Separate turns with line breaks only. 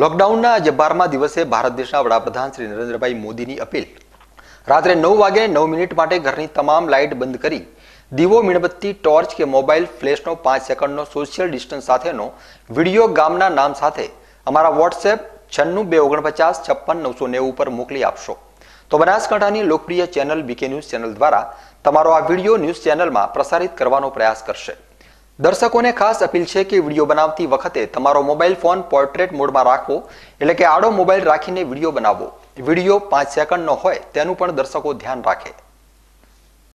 લોકડાઉનના આજે બારમા દિવસે ભારત દેશના વડાપ્રધાન શ્રી નરેન્દ્રભાઈ મોદીની અપીલ. રાત્રે નવ વાગે નવ મિનિટ માટે ઘરની તમામ લાઇટ બંધ કરી, દીવો, મીણબત્તી, ટોર્ચ કે મોબાઈલ ફ્લેશનો પાંચ સેકન્ડનો સોશિયલ ડિસ્ટન્સ સાથેનો વીડિયો ગામના નામ સાથે અમારા વોટ્સએપ છન્નું બે ઓગણપચાસ છપ્પન નવસો નેવું પર મોકલી આપશો. તો બનાસકાંઠાની લોકપ્રિય ચેનલ બીકે ન્યૂઝ ચેનલ દ્વારા તમારો આ વીડિયો ન્યૂઝ ચેનલમાં પ્રસારિત કરવાનો પ્રયાસ કરશે. દર્શકોને ખાસ અપીલ છે કે વીડિયો બનાવતી વખતે તમારો મોબાઈલ ફોન પોર્ટ્રેટ મોડમાં રાખવો, એટલે કે આડો મોબાઈલ રાખીને વીડિયો બનાવવો વીડિયો પાંચ સેકન્ડનો હોય તેનું પણ દર્શકો ધ્યાન રાખે.